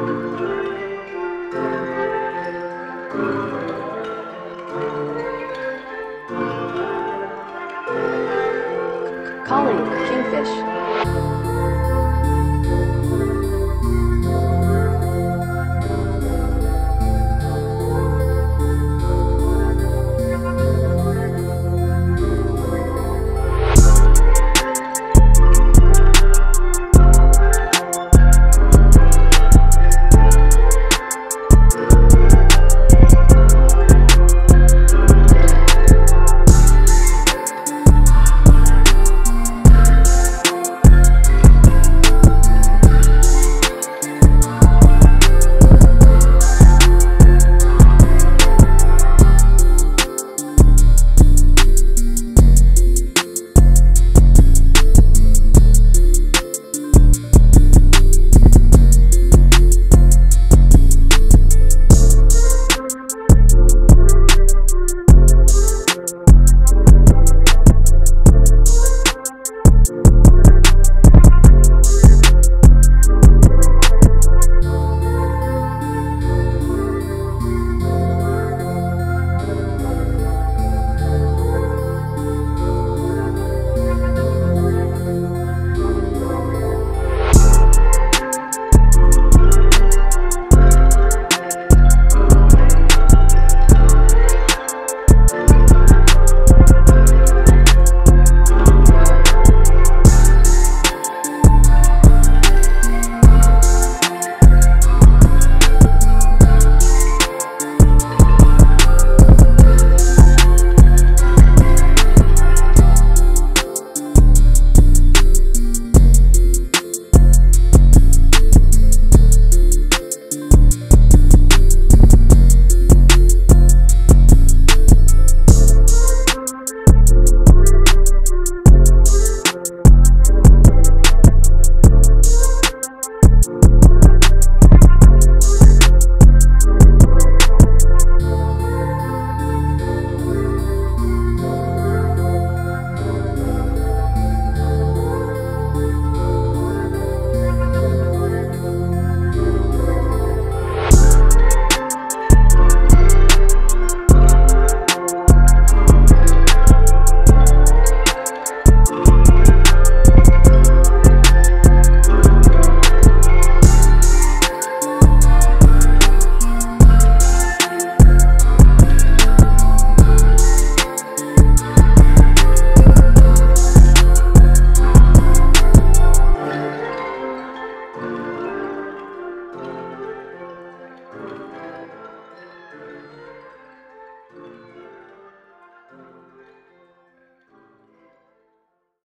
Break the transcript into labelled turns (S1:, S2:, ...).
S1: Collie, kingfish.